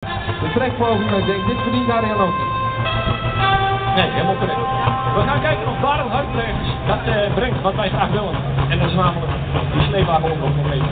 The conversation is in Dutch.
De trekpoging, ik denk, dit verdient daar heel. Nee, helemaal correct. We gaan kijken of Barel Hartrechts dat eh, brengt wat wij graag willen. En dat is namelijk die sleepwagen ook nog mee.